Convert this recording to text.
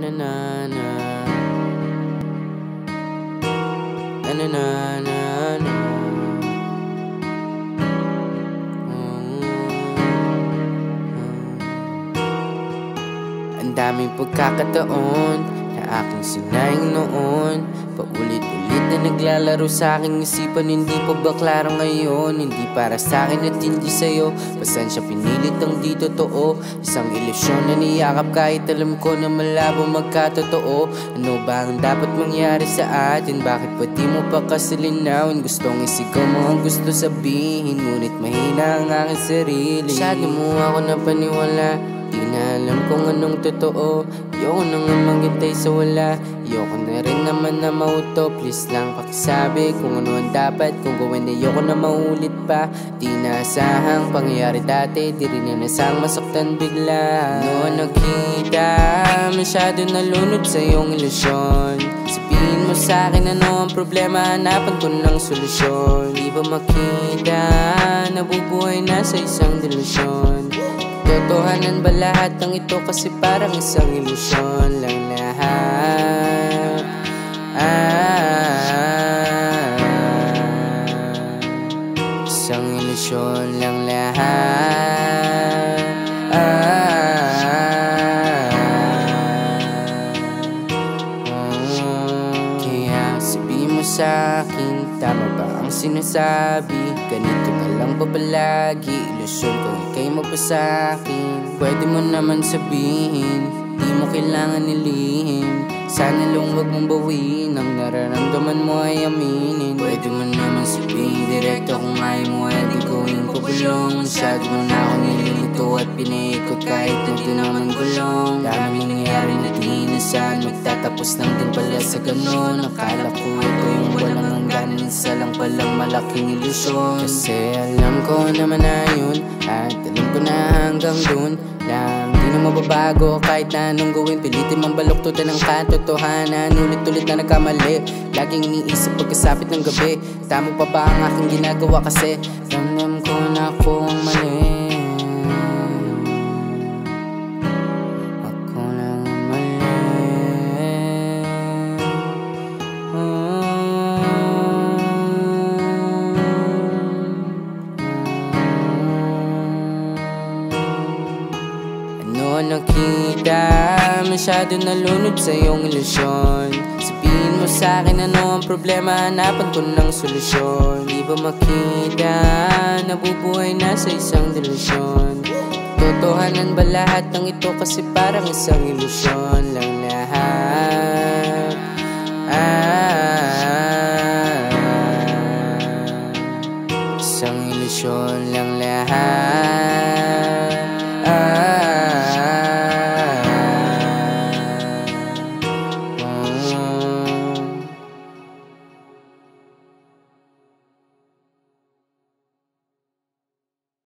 na na na. Na na na na na. Ang daming pagkakataon aking sinayang noon. Paulit-ulit na naglalaro sa aking isipan Hindi pa ba klaro ngayon? Hindi para sa akin at hindi sa'yo. Pasensya pinilit ang di totoo. Isang ilusyon na niyakap kahit alam ko na malabo magkatotoo. Ano ba ang dapat mangyari sa atin? Bakit pa di mo pa kasi linawin? Gustong isigaw mo ang gusto sabihin Ngunit mahina ang aking sarili. Masyado mo ako napaniwala Di na alam kung anong totoo. Ayoko na nga maghintay sa wala. Ayoko na rin naman na mauto. Please lang pakisabi kung ano ang dapat Kung gawin. Ayoko na maulit pa. Di nasahang pangyayari dati. Di rin na nasang masaktan bigla. Ano nakita. Masyado nalunod sa iyong ilusyon. Sabihin mo sa akin ano ang problema. Hanapan ko ng solusyon. Di ba makita? Nabubuhay na sa isang delusyon Totohanan ba lahat ng ito? Kasi parang isang ilusyon lang lahat ah, Isang ilusyon lang lahat akin. Tama ba ang sinasabi? Ganito na lang ba palagi? Ilusyon kung ikay mo pa sa akin Pwede mo naman sabihin Di mo kailangan nilihim. Sana lang wag mong bawiin Ang nararamdaman mo ay aminin. Pwede mo naman sabihin Direkto kung ayaw mo ay di gawin ko gulong Masyado mo nililito at pinaikot Kahit hindi naman gulong. Dami nangyayari na di inasahan Magtatapos lang din pala sa ganun. Akala ko ito yung walang hanggan. Isa lang palang malaking ilusyon. Kasi alam ko naman na yun. At alam ko na hanggang dun. Lang Di na mababago kahit na anong gawin. Pilitin mong baluktutan ng katotohanan. Ulit-ulit na nagkamali. Laging iniisip pagkasapit ng gabi. Tama pa ba ang aking ginagawa kasi? Ramdam ko na ako ang mali Ano nakita? Masyado nalunod sa iyong ilusyon Sabihin mo sa akin ano ang problema Hanapan ko ng solusyon Di ba makita? Nabubuhay na sa isang delusyon Totohanan ba lahat ng ito kasi parang isang ilusyon lang lahat ah, Isang ilusyon lang